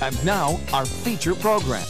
And now, our feature program.